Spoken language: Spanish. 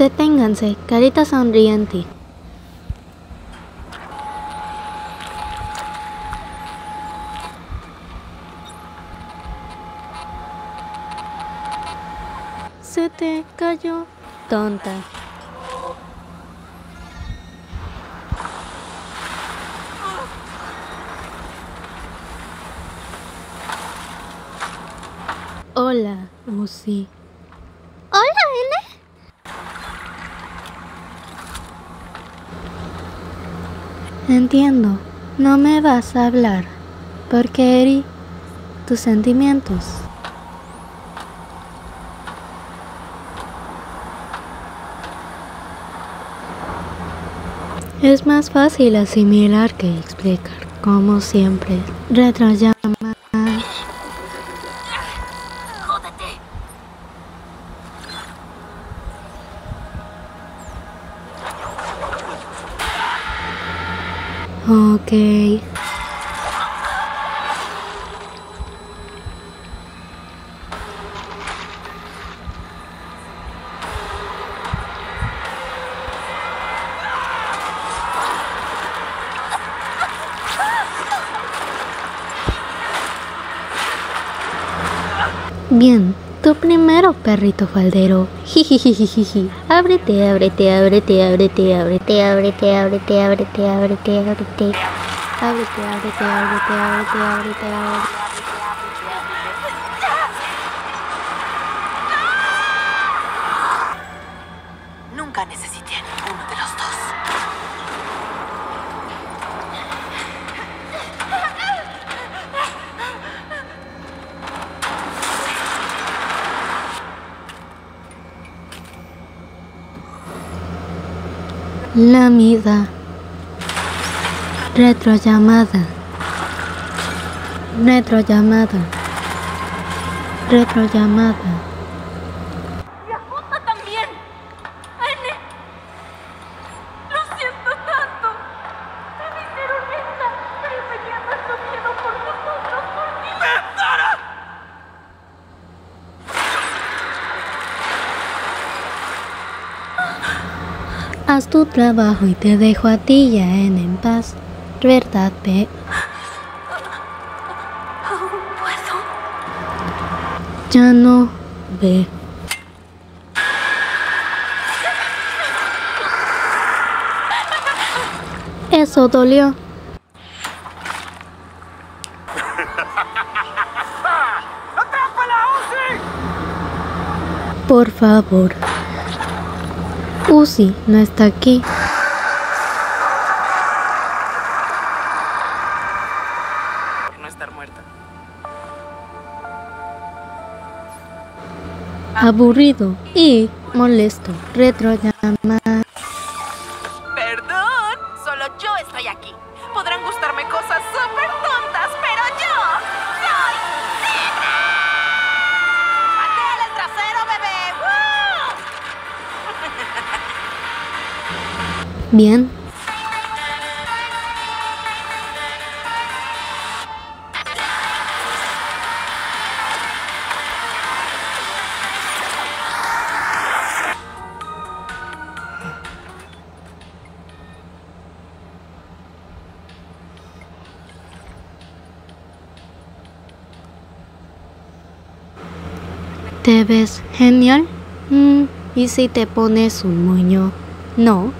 Deténganse, carita sonriente. Se te cayó, tonta. Hola. Hola, Entiendo, no me vas a hablar, porque herí tus sentimientos. Es más fácil asimilar que explicar, como siempre. Retrollama. Ok. Bien, tú primero, perrito faldero. Jijijijiji. Ábrete, ábrete, ábrete, ábrete, ábrete, ábrete, ábrete, ábrete, ábrete, ábrete. Ábrete, ábrete, ábrete, ábrete, ábrete, ábrete. Nunca necesité a ninguno de los dos. Lamida. Retrollamada. Retrollamada. Retrollamada. Haz tu trabajo y te dejo a ti ya en, en paz. ¿Verdad. Ya no. Ve. Eso dolió. Por favor. Uzi no está aquí. por no estar muerta. Aburrido y molesto. Retrollama. Perdón, solo yo estoy aquí. Podrán gustarme cosas súper tontas, pero yo Bien. ¿Te ves genial? Mm, ¿Y si te pones un moño? No,